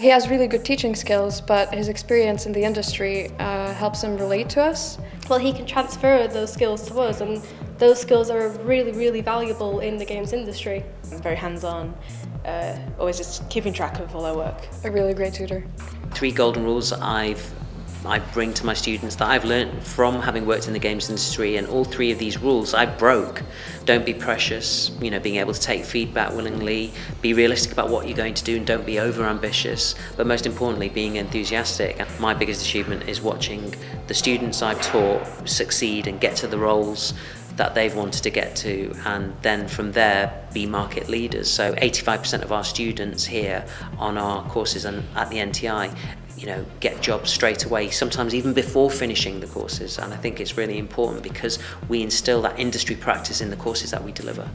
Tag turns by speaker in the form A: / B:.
A: He has really good teaching skills, but his experience in the industry uh, helps him relate to us.
B: Well, he can transfer those skills to us, and those skills are really, really valuable in the games industry.
C: I'm very hands-on, uh, always just keeping track of all our work.
A: A really great tutor.
D: Three golden rules I've I bring to my students that I've learned from having worked in the games industry and all three of these rules I broke. Don't be precious, you know, being able to take feedback willingly, be realistic about what you're going to do and don't be over ambitious, but most importantly being enthusiastic. My biggest achievement is watching the students I've taught succeed and get to the roles that they've wanted to get to and then from there be market leaders. So 85% of our students here on our courses and at the NTI you know, get jobs straight away, sometimes even before finishing the courses. And I think it's really important because we instill that industry practice in the courses that we deliver.